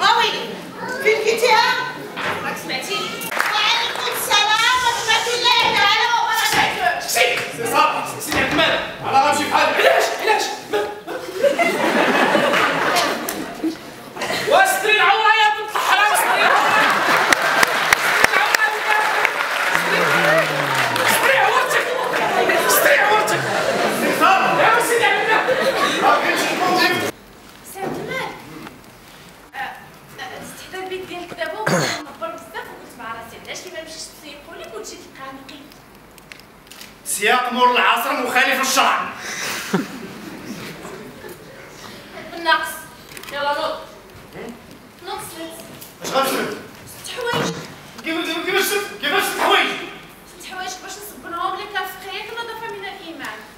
Ah oui Plus de QTA Max Mati البيت ديال الكتابة وكنكبر بزاف وقلت مع راسي علاش ما نمشيش نسيقو لك وتجي تلقى نقي سياق مور العصر مخالف للشرع. بالنقص يلا نوض. إيه؟ نوض سلت اش غتسلت